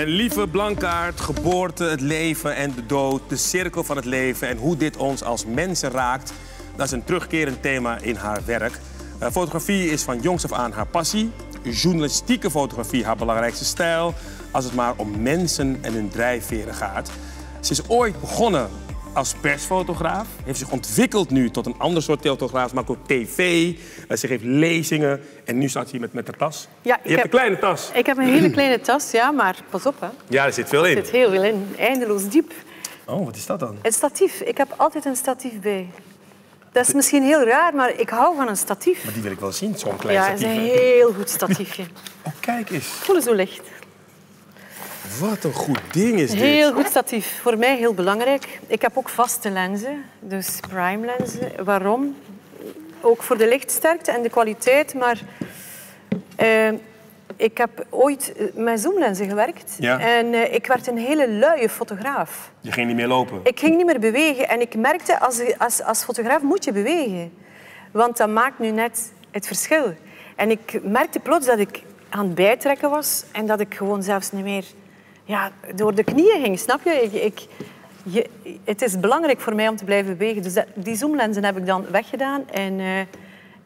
En lieve Blankaart, geboorte, het leven en de dood, de cirkel van het leven en hoe dit ons als mensen raakt, dat is een terugkerend thema in haar werk. Eh, fotografie is van jongs af aan haar passie. Journalistieke fotografie haar belangrijkste stijl, als het maar om mensen en hun drijfveren gaat. Ze is ooit begonnen als persfotograaf. Heeft zich ontwikkeld nu tot een ander soort fotograaf. Maakt ook tv. Uh, ze geeft lezingen. En nu staat ze hier met, met de tas. Ja, je ik hebt heb- een kleine tas. Ik heb een hele kleine tas, ja, maar pas op, hè. er Ja, er zit veel in. zit heel veel in. Eindeloos diep. Oh, wat is dat dan? Het statief. Ik heb altijd een statief bij. Dat is misschien heel raar, maar ik hou van een statief. Maar die wil ik wel zien, zo'n klein Ja, het is statief. een heel goed statiefje. Oh, kijk eens. Voel eens hoe licht. Wat een goed ding is dit. Heel goed statief. Voor mij heel belangrijk. Ik heb ook vaste lenzen, dus prime lenzen. Waarom? Ook voor de lichtsterkte en de kwaliteit, maar eh, ik heb ooit eh, met zoomlenzen gewerkt Ja. en eh, ik werd een hele luie fotograaf. Je ging niet meer lopen. Ik ging niet meer bewegen en ik merkte als, als, als fotograaf moet je bewegen. Want dat maakt nu net het verschil. En ik merkte plots dat ik aan het bijtrekken was en dat ik gewoon zelfs niet meer ja, door de knieën ging. Snap je? Ik, ik, je? Het is belangrijk voor mij om te blijven bewegen. Dus dat, die zoomlenzen heb ik dan weggedaan en eh,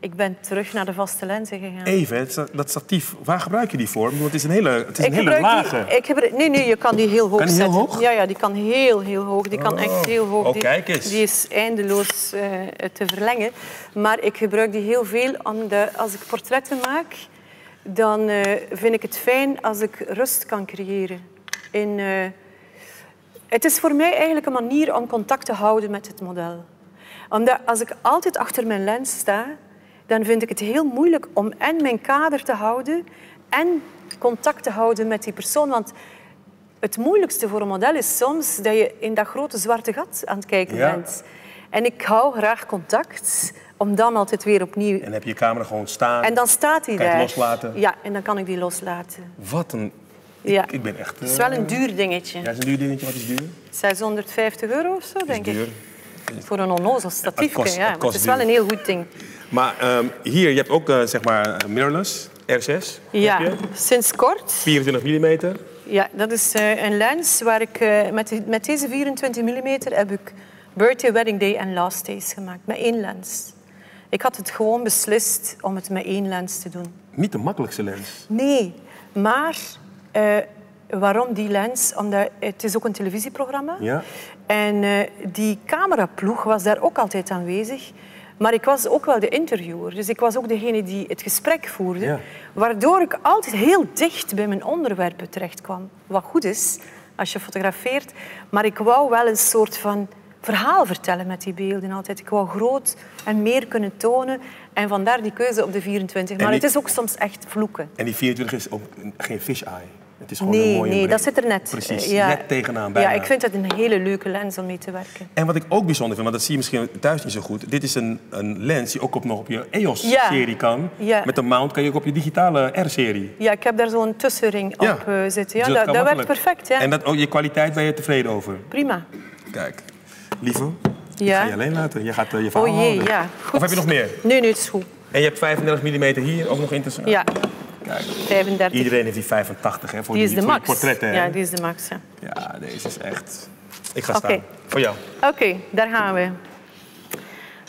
ik ben terug naar de vaste lenzen gegaan. Even, dat statief, waar gebruik je die voor? Bedoel, Het is een hele, het is een hele lage. Die, ik gebruik, nee, nee, je kan die heel hoog Kan die heel zetten. hoog? Ja, ja, die kan heel, heel hoog. Die kan echt heel hoog. Oh, Die- kijk eens. Die is eindeloos eh, te verlengen. Maar ik gebruik die heel veel om de, als ik portretten maak. Dan eh, vind ik het fijn als ik rust kan creëren. In, eh, het is voor mij eigenlijk een manier om contact te houden met het model. Omdat als ik altijd achter mijn lens sta, dan vind ik het heel moeilijk om en mijn kader te houden en contact te houden met die persoon. Want het moeilijkste voor een model is soms dat je in dat grote zwarte gat aan het kijken Ja. bent. En ik hou graag contact, om dan altijd weer opnieuw... En heb je je camera gewoon staan. En dan staat hij Kan je het daar. loslaten? Ja, en dan kan ik die loslaten. Wat een... Ja. Ik ben echt... Het is eh, wel een duur dingetje. Ja, is een duur dingetje. Wat is duur? 650 euro of zo, denk duur. ik. Voor een onnozel statiefje, ja. het het is wel een heel goed ding. Maar ehm, hier, je hebt ook eh, zeg maar mirrorless, R6. Ja, sinds kort. 24 mm. Ja, dat is eh, een lens waar ik eh, met, met deze 24 mm heb ik Birthday, Wedding Day en Last Days gemaakt. Met één lens. Ik had het gewoon beslist om het met één lens te doen. Niet de makkelijkste lens. Nee, maar eh, waarom die lens? Omdat het is ook een televisieprogramma. Ja. En eh, die cameraploeg was daar ook altijd aanwezig. Maar ik was ook wel de interviewer. Dus ik was ook degene die het gesprek voerde. Ja. Waardoor ik altijd heel dicht bij mijn onderwerpen terecht kwam. Wat goed is als je fotografeert. Maar ik wou wel een soort van verhaal vertellen met die beelden altijd. Ik wou groot en meer kunnen tonen. En vandaar die keuze op de 24. Maar die- het is ook soms echt vloeken. En die 24 is ook een- geen fish-eye. Het is gewoon een Nee, mooie nee, dat zit er net. Precies, eh, ja. net tegenaan Ja, bijna. ik vind het een hele leuke lens om mee te werken. En wat ik ook bijzonder vind, want dat zie je misschien thuis niet zo goed. Dit is een, een lens die ook op, nog op je Ja. EOS-serie kan. Ja. Met een mount kan je ook op je digitale R-serie. Ja, ik heb daar zo'n tussenring Ja. op eh, zitten. Ja, Dus dat, dat werkt perfect. Ja. En dat, ook je kwaliteit ben je tevreden over. Prima. Kijk, lieve, ik Ja. ga je alleen laten. Je gaat eh, je verhaal Oh jee, houden. ja. Goed. Of heb je nog meer? Nee, nee, het is goed. En je hebt 35 mm hier, ook nog interessant. Ja, Kijk, 35. iedereen heeft die 85 hè, voor Die is de max. portretten. hè? Ja, die is de max. ja. Ja, deze is echt... Ik ga staan. Voor jou. Oké, daar gaan we.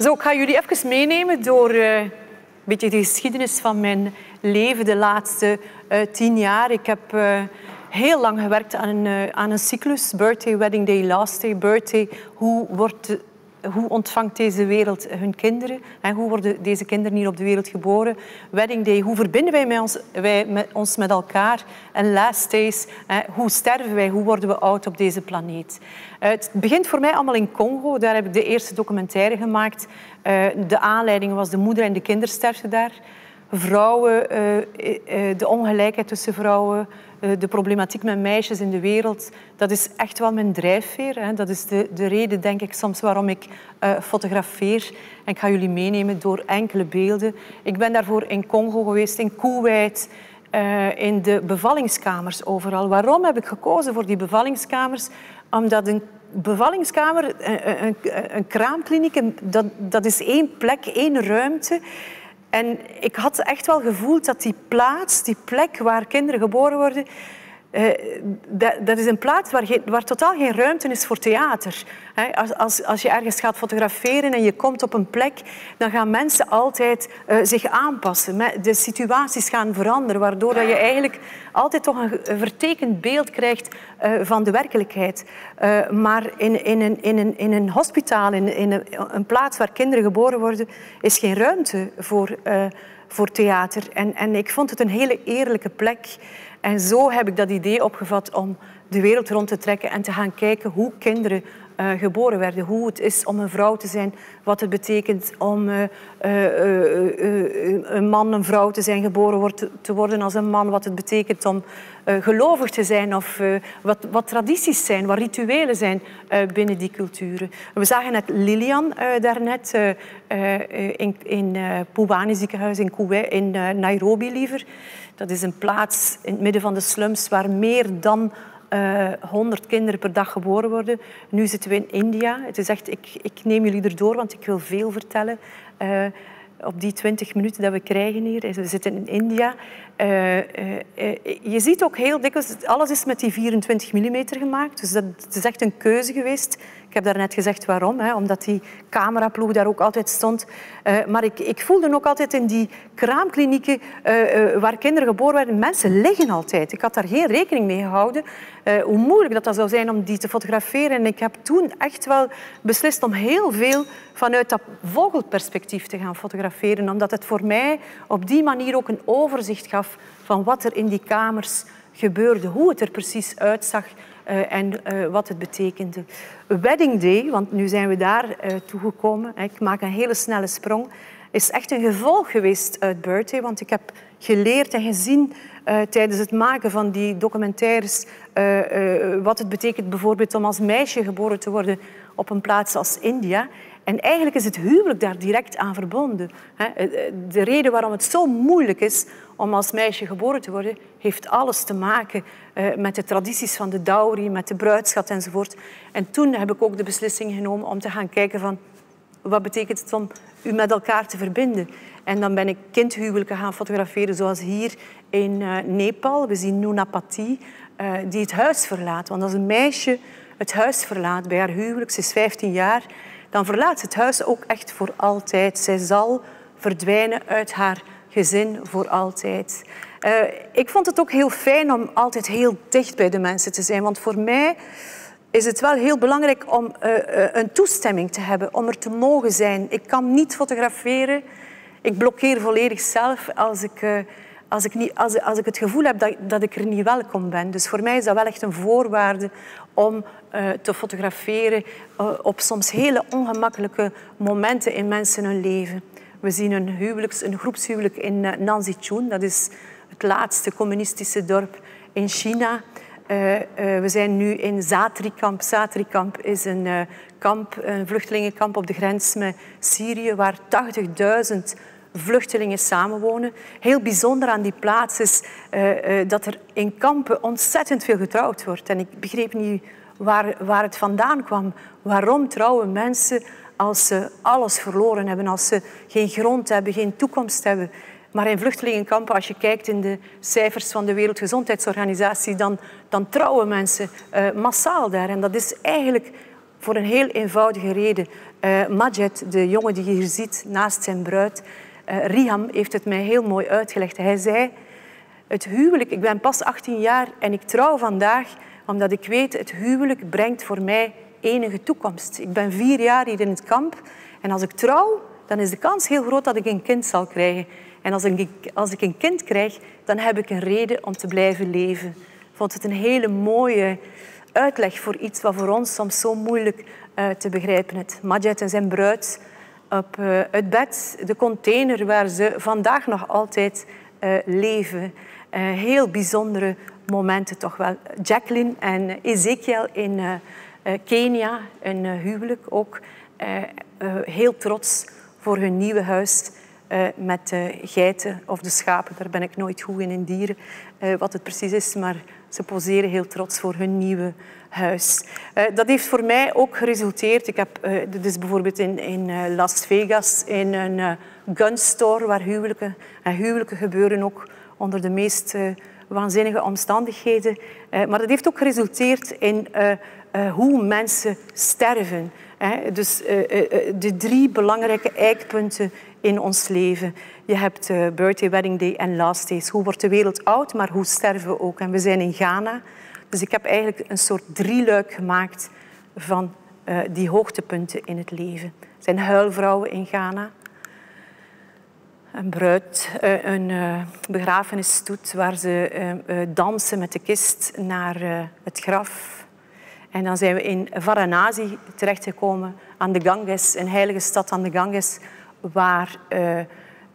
Zo, ik ga jullie even meenemen door eh, een beetje de geschiedenis van mijn leven de laatste eh, tien jaar. Ik heb eh, heel lang gewerkt aan een, aan een cyclus. Birthday, Wedding Day, Last Day. Birthday, hoe, wordt, hoe ontvangt deze wereld hun kinderen? En hoe worden deze kinderen hier op de wereld geboren? Wedding Day, hoe verbinden wij, met ons, wij met, ons met elkaar? En Last Days, hoe sterven wij? Hoe worden we oud op deze planeet? Eh, het begint voor mij allemaal in Congo. Daar heb ik de eerste documentaire gemaakt. Eh, de aanleiding was de moeder- en de kindersterfte daar. Vrouwen, eh, eh, de ongelijkheid tussen vrouwen, eh, de problematiek met meisjes in de wereld. Dat is echt wel mijn drijfveer. Hè. Dat is de, de reden, denk ik, soms waarom ik eh, fotografeer. En ik ga jullie meenemen door enkele beelden. Ik ben daarvoor in Congo geweest, in Kuwait, eh, in de bevallingskamers overal. Waarom heb ik gekozen voor die bevallingskamers? Omdat een bevallingskamer, een, een, een kraamkliniek, dat, dat is één plek, één ruimte. En ik had echt wel gevoeld dat die plaats, die plek waar kinderen geboren worden, dat, dat, is een plaats waar, waar, totaal geen ruimte is voor theater. Als, als, als, je ergens gaat fotograferen en je komt op een plek, dan gaan mensen altijd uh, zich aanpassen. De situaties gaan veranderen, waardoor dat je eigenlijk altijd toch een, vertekend beeld krijgt uh, van de werkelijkheid. Maar in, in, een, in, een, in een hospitaal, in, in een, een, plaats waar kinderen geboren worden, is geen ruimte voor, voor theater. En, en ik vond het een hele eerlijke plek. En zo heb ik dat idee opgevat om de wereld rond te trekken en te gaan kijken hoe kinderen uh, geboren werden. Hoe het is om een vrouw te zijn, wat het betekent om uh, uh, een man, een vrouw te zijn, geboren wordt, te worden als een man, wat het betekent om gelovig te zijn of wat, wat, tradities zijn, wat rituelen zijn binnen die culturen. We zagen net Lilian daarnet in, in Pubani ziekenhuis in, Kuwait, in Nairobi liever. Dat is een plaats in het midden van de slums waar meer dan uh, eh, 100 kinderen per dag geboren worden. Nu zitten we in India. Het is echt, ik, ik neem jullie erdoor, want ik wil veel vertellen. Uh, op die 20 minuten dat we krijgen hier. We zitten in India. Je ziet ook heel dikwijls, alles is met die 24 mm gemaakt. Dus dat, het is echt een keuze geweest. Ik heb daarnet gezegd waarom, hè, omdat die cameraploeg daar ook altijd stond. Uh, maar ik, ik voelde ook altijd in die kraamklinieken uh, uh, waar kinderen geboren werden, mensen liggen altijd. Ik had daar geen rekening mee gehouden. hoe moeilijk dat, dat zou zijn om die te fotograferen. En ik heb toen echt wel beslist om heel veel vanuit dat vogelperspectief te gaan fotograferen. Omdat het voor mij op die manier ook een overzicht gaf van wat er in die kamers gebeurde, hoe het er precies uitzag uh, en uh, wat het betekende. Wedding Day, want nu zijn we daar uh, toegekomen. Ik maak een hele snelle sprong. Is echt een gevolg geweest uit Birthday, want ik heb geleerd en gezien tijdens het maken van die documentaires wat het betekent bijvoorbeeld om als meisje geboren te worden op een plaats als India. En eigenlijk is het huwelijk daar direct aan verbonden. De reden waarom het zo moeilijk is om als meisje geboren te worden, heeft alles te maken eh, met de tradities van de dowry, met de bruidschat enzovoort. En toen heb ik ook de beslissing genomen om te gaan kijken van wat betekent het om u met elkaar te verbinden. En dan ben ik kindhuwelijken gaan fotograferen, zoals hier in Nepal. We zien uh, die het huis verlaat. Want als een meisje het huis verlaat bij haar huwelijk, ze is 15 jaar, dan verlaat ze het huis ook echt voor altijd. Zij zal verdwijnen uit haar gezin voor altijd. Uh, ik vond het ook heel fijn om altijd heel dicht bij de mensen te zijn. Want voor mij is het wel heel belangrijk om uh, uh, een toestemming te hebben, om er te mogen zijn. Ik kan niet fotograferen. Ik blokkeer volledig zelf als ik, als ik, niet, als, als ik het gevoel heb dat, dat ik er niet welkom ben. Dus voor mij is dat wel echt een voorwaarde om te fotograferen op soms hele ongemakkelijke momenten in mensen hun leven. We zien een, huwelijks, een groepshuwelijk in uh, Nanzichun. Dat is het laatste communistische dorp in China. We zijn nu in Zatrikamp. Zatrikamp is een kamp, een vluchtelingenkamp op de grens met Syrië, waar 80.000 vluchtelingen samenwonen. Heel bijzonder aan die plaats is dat er in kampen ontzettend veel getrouwd wordt. En ik begreep niet waar, waar het vandaan kwam. Waarom trouwen mensen als ze alles verloren hebben, als ze geen grond hebben, geen toekomst hebben. Maar in vluchtelingenkampen, als je kijkt in de cijfers van de Wereldgezondheidsorganisatie, dan, dan trouwen mensen uh, massaal daar. En dat is eigenlijk voor een heel eenvoudige reden. Majed, de jongen die je hier ziet naast zijn bruid, uh, Riham, heeft het mij heel mooi uitgelegd. Hij zei, het huwelijk, ik ben pas 18 jaar en ik trouw vandaag omdat ik weet, het huwelijk brengt voor mij enige toekomst. Ik ben vier jaar hier in het kamp en als ik trouw, dan is de kans heel groot dat ik een kind zal krijgen. En als ik, als ik een kind krijg, dan heb ik een reden om te blijven leven. Ik vond het een hele mooie uitleg voor iets wat voor ons soms zo moeilijk uh, te begrijpen is. Majed en zijn bruid op uh, het bed, de container waar ze vandaag nog altijd uh, leven. heel bijzondere momenten toch wel. Jacqueline en Ezekiel in eh, Kenia, een eh, huwelijk ook. Eh, heel trots voor hun nieuwe huis met de geiten of de schapen. Daar ben ik nooit goed in, in dieren, wat het precies is. Maar ze poseren heel trots voor hun nieuwe huis. dat heeft voor mij ook geresulteerd. Ik heb, is bijvoorbeeld in, in Las Vegas, in een gunstore waar huwelijken, en huwelijken gebeuren ook onder de meest waanzinnige omstandigheden. maar dat heeft ook geresulteerd in hoe mensen sterven. Dus de drie belangrijke eikpunten in ons leven. Je hebt birthday, wedding day en last days. Hoe wordt de wereld oud, maar hoe sterven we ook? En we zijn in Ghana. Dus ik heb eigenlijk een soort drieluik gemaakt van die hoogtepunten in het leven. Er zijn huilvrouwen in Ghana een bruid, eh, een eh, begrafenisstoet waar ze eh, dansen met de kist naar het graf. En dan zijn we in Varanasi terechtgekomen aan de Ganges, een heilige stad aan de Ganges, waar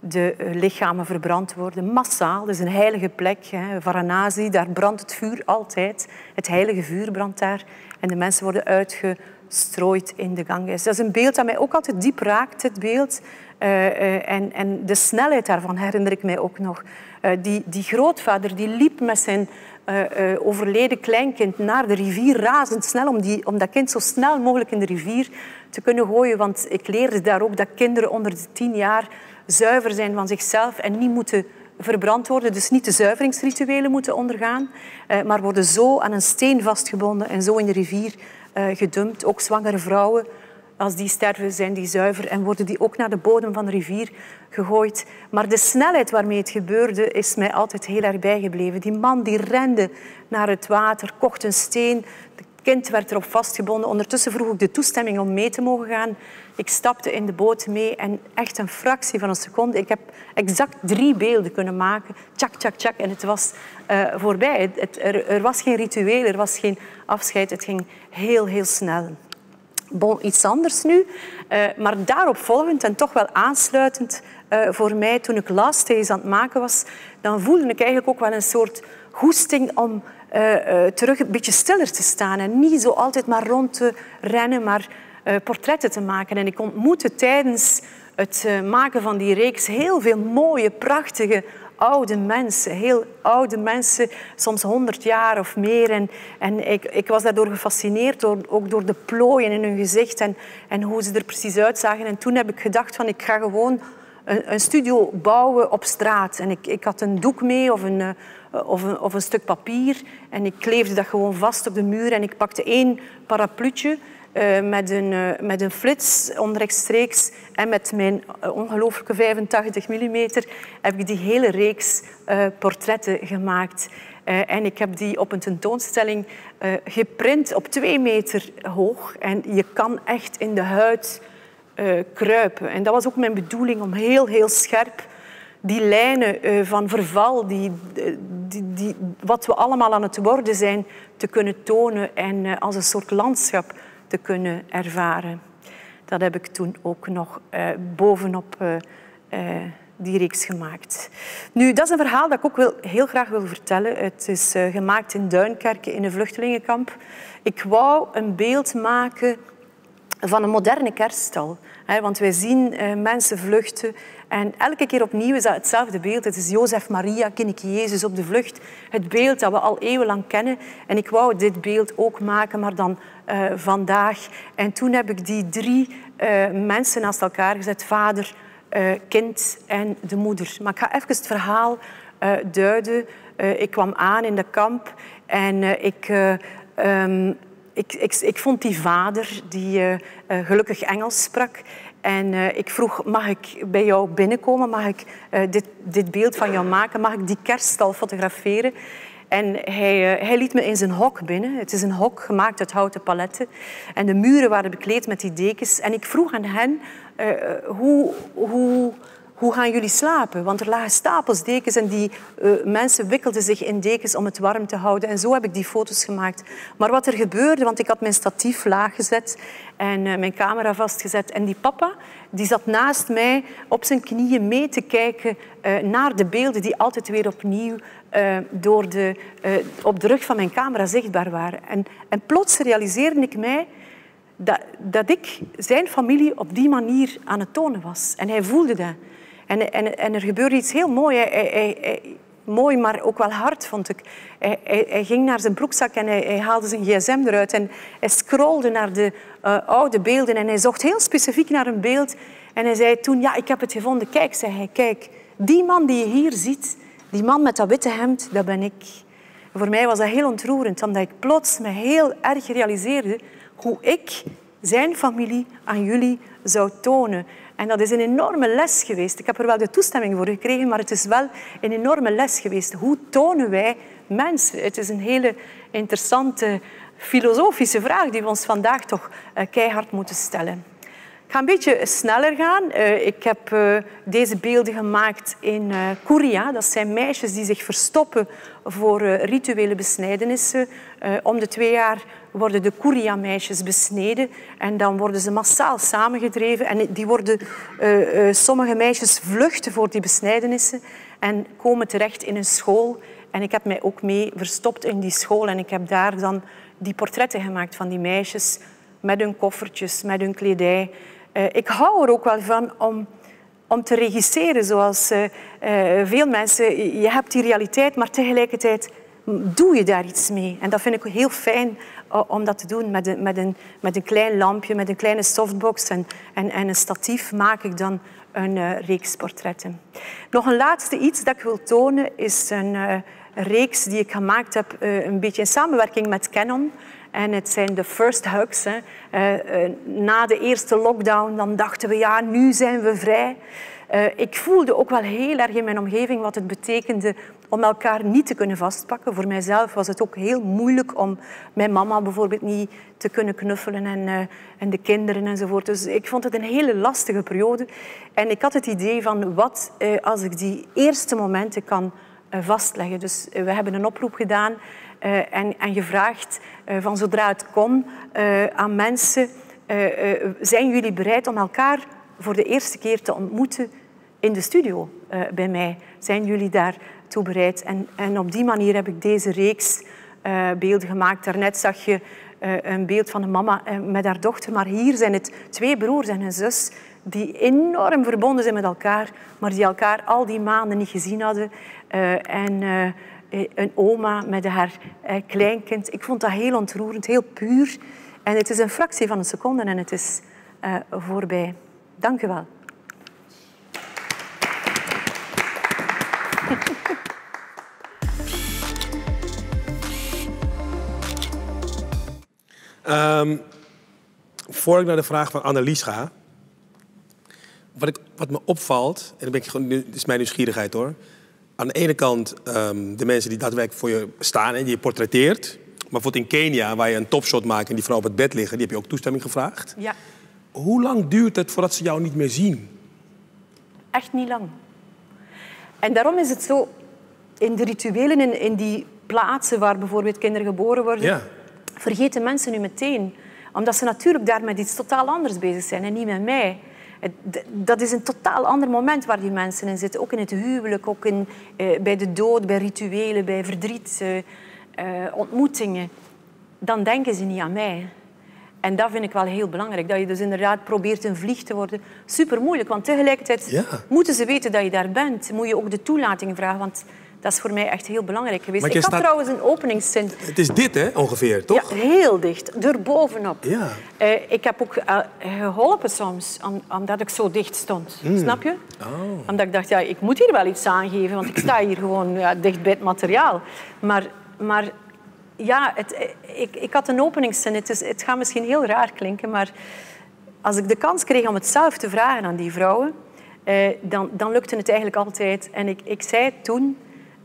de lichamen verbrand worden, massaal. Dat is een heilige plek. Hè. Varanasi, daar brandt het vuur altijd. Het heilige vuur brandt daar. En de mensen worden uitgestrooid in de Ganges. Dat is een beeld dat mij ook altijd diep raakt, het beeld. Eh, eh, en, en, de snelheid daarvan herinner ik mij ook nog. Die, die, grootvader die liep met zijn overleden kleinkind naar de rivier razendsnel om, die, om dat kind zo snel mogelijk in de rivier te kunnen gooien. Want ik leerde daar ook dat kinderen onder de tien jaar zuiver zijn van zichzelf en niet moeten verbrand worden, dus niet de zuiveringsrituelen moeten ondergaan, maar worden zo aan een steen vastgebonden en zo in de rivier gedumpt. Ook zwangere vrouwen als die sterven, zijn die zuiver en worden die ook naar de bodem van de rivier gegooid. Maar de snelheid waarmee het gebeurde is mij altijd heel erg bijgebleven. Die man die rende naar het water, kocht een steen. Het kind werd erop vastgebonden. Ondertussen vroeg ik de toestemming om mee te mogen gaan. Ik stapte in de boot mee en echt een fractie van een seconde. Ik heb exact drie beelden kunnen maken. Tjak, tjak, tjak. En het was uh, voorbij. Het, er, er was geen ritueel, er was geen afscheid. Het ging heel, heel snel. Bon, iets anders nu. Uh, maar daarop volgend en toch wel aansluitend uh, voor mij, toen ik Last Days aan het maken was, dan voelde ik eigenlijk ook wel een soort goesting om uh, terug een beetje stiller te staan en niet zo altijd maar rond te rennen, maar portretten te maken. En ik ontmoette tijdens het maken van die reeks heel veel mooie, prachtige oude mensen, heel oude mensen, soms honderd jaar of meer. En, en ik, ik was daardoor gefascineerd, door, ook door de plooien in hun gezicht en, en hoe ze er precies uitzagen. En toen heb ik gedacht van ik ga gewoon een, een studio bouwen op straat. En ik, ik had een doek mee of een, eh, of, een, of een stuk papier en ik kleefde dat gewoon vast op de muur en ik pakte één parapluutje uh, met, een, uh, met een flits onrechtstreeks en met mijn uh, ongelooflijke 85 mm heb ik die hele reeks portretten gemaakt. en ik heb die op een tentoonstelling geprint op twee meter hoog. En je kan echt in de huid kruipen. En dat was ook mijn bedoeling om heel, heel scherp die lijnen van verval, die, die, die, wat we allemaal aan het worden zijn, te kunnen tonen en als een soort landschap te kunnen ervaren. Dat heb ik toen ook nog uh, bovenop uh, die reeks gemaakt. Nu, dat is een verhaal dat ik ook heel graag wil vertellen. Het is gemaakt in Duinkerke in een vluchtelingenkamp. Ik wou een beeld maken van een moderne kerststal. Want wij zien mensen vluchten en elke keer opnieuw is dat hetzelfde beeld. Het is Jozef Maria, kindje Jezus op de vlucht. Het beeld dat we al eeuwenlang kennen. En ik wou dit beeld ook maken, maar dan uh, vandaag. En toen heb ik die drie uh, mensen naast elkaar gezet. Vader, uh, kind en de moeder. Maar ik ga even het verhaal duiden. ik kwam aan in de kamp en ik... Um, ik, ik, ik, vond die vader die gelukkig Engels sprak. En uh, ik vroeg, mag ik bij jou binnenkomen? Mag ik uh, dit, dit, beeld van jou maken? Mag ik die kerststal fotograferen? En hij, uh, hij, liet me in zijn hok binnen. Het is een hok gemaakt uit houten paletten. En de muren waren bekleed met die dekens. En ik vroeg aan hen, hoe, hoe, hoe gaan jullie slapen? Want er lagen stapels dekens en die uh, mensen wikkelden zich in dekens om het warm te houden. En zo heb ik die foto's gemaakt. Maar wat er gebeurde, want ik had mijn statief laag gezet en uh, mijn camera vastgezet. En die papa die zat naast mij op zijn knieën mee te kijken uh, naar de beelden die altijd weer opnieuw door de, op de rug van mijn camera zichtbaar waren. En, en plots realiseerde ik mij dat, dat ik zijn familie op die manier aan het tonen was. En hij voelde dat. En, en, en er gebeurde iets heel moois. Mooi, maar ook wel hard, vond ik. Hij, ging naar zijn broekzak en hij, haalde zijn gsm eruit. En hij scrolde naar de uh, oude beelden en hij zocht heel specifiek naar een beeld. En hij zei toen, ja, ik heb het gevonden. Kijk, zei hij, kijk. Die man die je hier ziet, Die man met dat witte hemd, dat ben ik. voor mij was dat heel ontroerend, omdat ik plots me heel erg realiseerde hoe ik zijn familie aan jullie zou tonen. En dat is een enorme les geweest. Ik heb er wel de toestemming voor gekregen, maar het is wel een enorme les geweest. Hoe tonen wij mensen? Het is een hele interessante filosofische vraag die we ons vandaag toch eh, keihard moeten stellen. Ik ga een beetje sneller gaan. Eh, ik heb eh, deze beelden gemaakt in Korea. Dat zijn meisjes die zich verstoppen voor rituele besnijdenissen. Om de twee jaar worden de Korea-meisjes besneden en dan worden ze massaal samengedreven. En die worden, sommige meisjes vluchten voor die besnijdenissen en komen terecht in een school. En ik heb mij ook mee verstopt in die school en ik heb daar dan die portretten gemaakt van die meisjes met hun koffertjes, met hun kledij. Uh, ik hou er ook wel van om, om te regisseren, zoals veel mensen. Je hebt die realiteit, maar tegelijkertijd doe je daar iets mee. En dat vind ik heel fijn om dat te doen. Met een, met een, met een klein lampje, met een kleine softbox en, en, en een statief maak ik dan een reeks portretten. Nog een laatste iets dat ik wil tonen is een reeks die ik gemaakt heb, eh, een beetje in samenwerking met Canon. En het zijn de first hugs. Eh, eh, na de eerste lockdown dan dachten we, ja, nu zijn we vrij. ik voelde ook wel heel erg in mijn omgeving wat het betekende om elkaar niet te kunnen vastpakken. Voor mijzelf was het ook heel moeilijk om mijn mama bijvoorbeeld niet te kunnen knuffelen en, en de kinderen enzovoort. Dus ik vond het een hele lastige periode. En ik had het idee van wat als ik die eerste momenten kan eh, vastleggen. Dus eh, we hebben een oproep gedaan eh, en, en gevraagd van zodra het kon aan mensen, zijn jullie bereid om elkaar voor de eerste keer te ontmoeten in de studio bij mij? Zijn jullie daartoe En, en op die manier heb ik deze reeks beelden gemaakt. Daarnet zag je een beeld van een mama met haar dochter, maar hier zijn het twee broers en een zus die enorm verbonden zijn met elkaar, maar die elkaar al die maanden niet gezien hadden. En een oma met haar kleinkind. Ik vond dat heel ontroerend, heel puur. En het is een fractie van een seconde en het is voorbij. Dank u wel. Um, voor ik naar de vraag van Annelies ga, wat, ik, wat me opvalt, en ben ik dit is mijn nieuwsgierigheid hoor. Aan de ene kant um, de mensen die daadwerkelijk voor je staan en die je portretteert. Maar bijvoorbeeld in Kenia, waar je een topshot maakt en die vrouw op het bed liggen, die heb je ook toestemming gevraagd. Ja. Hoe lang duurt het voordat ze jou niet meer zien? Echt niet lang. En daarom is het zo, in de rituelen, in, in die plaatsen waar bijvoorbeeld kinderen geboren worden, ja. Vergeten mensen nu meteen. Omdat ze natuurlijk daar met iets totaal anders bezig zijn en niet met mij dat is een totaal ander moment waar die mensen in zitten. Ook in het huwelijk, ook in, eh, bij de dood, bij rituelen, bij verdriet, eh, eh, ontmoetingen. Dan denken ze niet aan mij. En dat vind ik wel heel belangrijk. Dat je dus inderdaad probeert een vlieg te worden. Super moeilijk, want tegelijkertijd moeten ze weten dat je daar bent. Moet je ook de toelating vragen, want dat is voor mij echt heel belangrijk geweest. Ik had trouwens een openingszin. Het is dit, hè, ongeveer, toch? Ja, heel dicht. Erbovenop. Ja. Uh, ik heb ook uh, geholpen soms, omdat ik zo dicht stond. Hmm. Snap je? Oh. Omdat ik dacht, ja, ik moet hier wel iets aangeven, want ik sta hier gewoon ja, dicht bij het materiaal. Maar, maar ja, het, ik, ik had een openingszin. Het, is, het gaat misschien heel raar klinken, maar als ik de kans kreeg om het zelf te vragen aan die vrouwen, dan, dan lukte het eigenlijk altijd. En ik, ik zei toen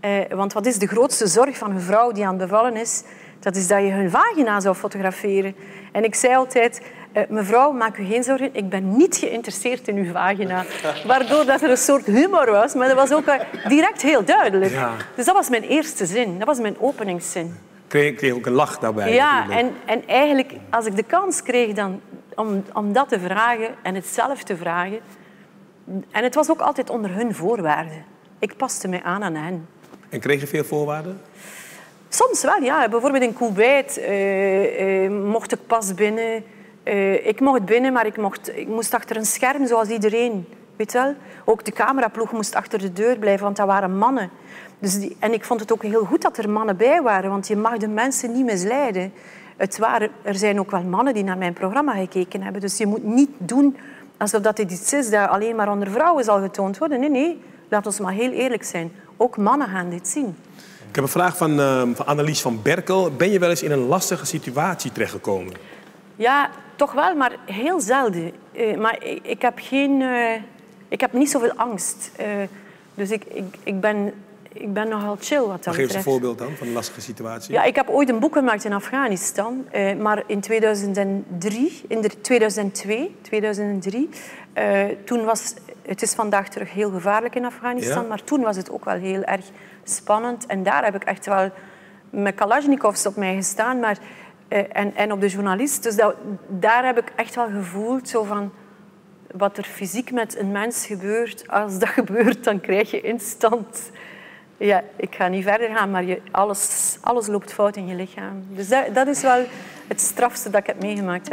eh, want wat is de grootste zorg van een vrouw die aan het bevallen is? Dat is dat je hun vagina zou fotograferen. En ik zei altijd, eh, mevrouw, maak u geen zorgen, ik ben niet geïnteresseerd in uw vagina. Waardoor dat er een soort humor was, maar dat was ook direct heel duidelijk. Dus dat was mijn eerste zin, dat was mijn openingszin. Kreeg, kreeg ook een lach daarbij. Ja, en, en eigenlijk, als ik de kans kreeg dan, om, om dat te vragen en het zelf te vragen... En het was ook altijd onder hun voorwaarden. Ik paste mij aan aan hen. En kreeg je veel voorwaarden? Soms wel, ja. Bijvoorbeeld in Kuwait uh, mocht ik pas binnen. Uh, ik mocht binnen, maar ik, mocht, ik moest achter een scherm, zoals iedereen. Weet wel? Ook de cameraploeg moest achter de deur blijven, want dat waren mannen. Dus die, en ik vond het ook heel goed dat er mannen bij waren, want je mag de mensen niet misleiden. Het waren, er zijn ook wel mannen die naar mijn programma gekeken hebben. Dus je moet niet doen alsof dat dit iets is dat alleen maar onder vrouwen zal getoond worden. Nee, nee. Laat ons maar heel eerlijk zijn. Ook mannen gaan dit zien. Ik heb een vraag van, uh, van Annelies van Berkel. Ben je wel eens in een lastige situatie terechtgekomen? Ja, toch wel, maar heel zelden. Uh, maar ik, ik, heb geen... Uh, ik heb niet zoveel angst. dus ik, ik, ik ben ik ben nogal chill wat dat Geef eens een voorbeeld dan van een lastige situatie. Ja, ik heb ooit een boek gemaakt in Afghanistan. Uh, maar in 2003, in de 2002, 2003, uh, toen was... Het is vandaag terug heel gevaarlijk in Afghanistan, ja. maar toen was het ook wel heel erg spannend. En daar heb ik echt wel met Kalashnikovs op mij gestaan maar, uh, en, en op de journalist. Dus dat, daar heb ik echt wel gevoeld zo van wat er fysiek met een mens gebeurt. Als dat gebeurt, dan krijg je instant ja, ik ga niet verder gaan, maar je, alles, alles loopt fout in je lichaam. Dus dat, dat is wel het strafste dat ik heb meegemaakt.